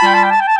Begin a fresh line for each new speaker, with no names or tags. Música